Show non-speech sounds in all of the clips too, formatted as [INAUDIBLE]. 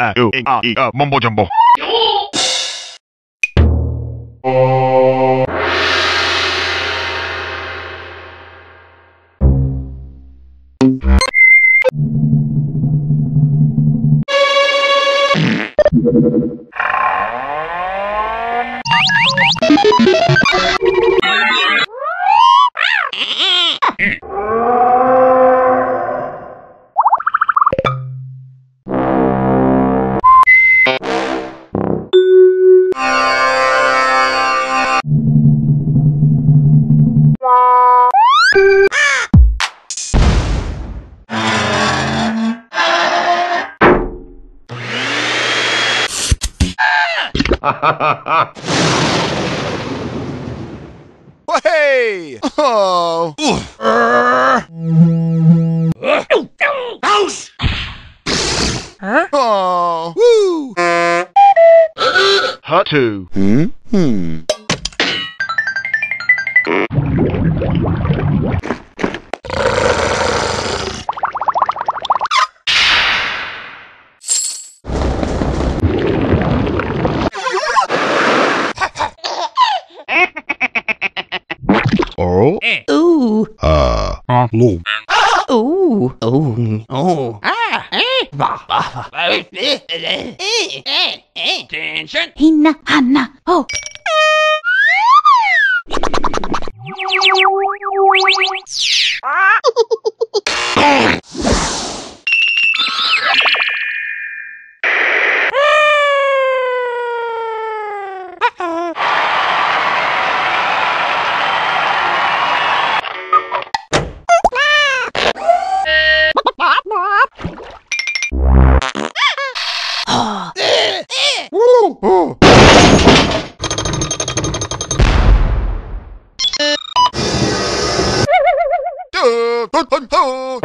Ah, ooh, ah, ee, ah, mumbo jumbo. Hey! Oh! Huh? Oh! Woo! Hut two. Hmm? Hmm. Oh? Ooh, Uh. Low. ooh, ooh, oh. Ah, eh, bah, bah, bah, eh, eh, eh, eh, eh. Attention. Hinna, Hanna, oh. Oh! Uh, dun, dun, oh.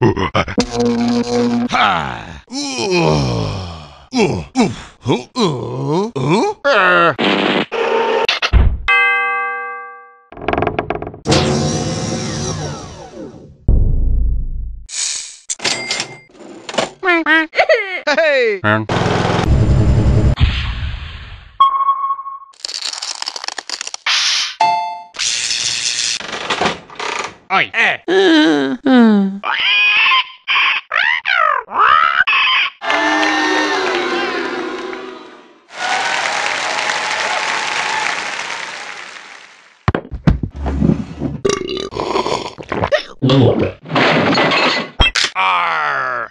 Ha! Ooh. Ooh. Ooh. Ooh. Ooh. Uh, Hey! Oi. Eh. Arr.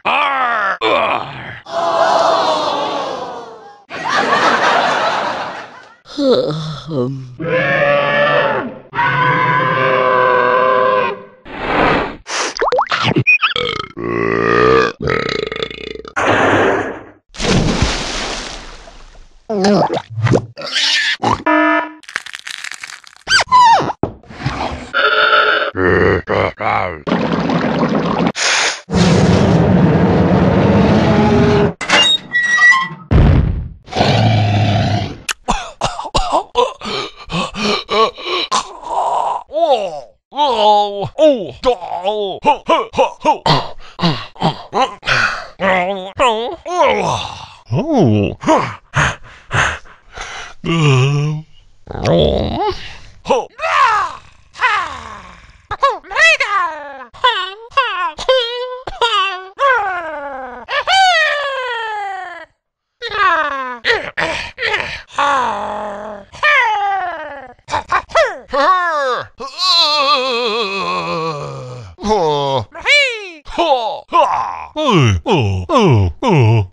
Arr. Arr. [SIGHS] Oh, um, oh, oh, ho, ho, ho, ho. Oh, oh, Ho. Ha. Oh. Oh. Oh.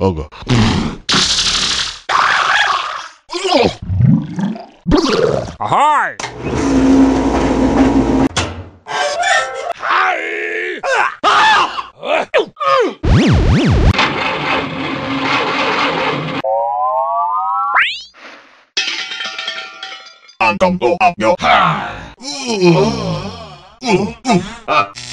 Aga. Ahoy. Ang kampo up yo. Ha. Uh. Uh. Uh.